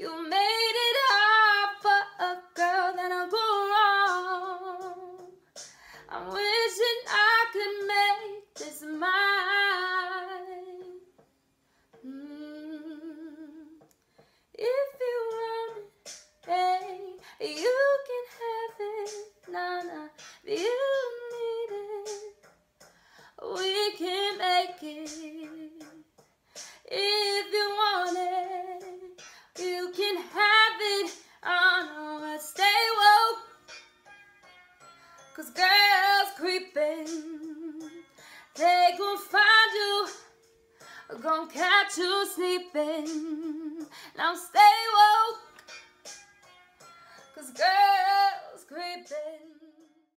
You made it hard for a girl that'll go wrong. I'm wishing I could make this mine. Mm. If you want it, hey, you can have it. Nana, if you need it, we can make it. it Cause girls creeping, they gon' find you, gon' catch you sleeping. Now stay woke. Cause girls creeping.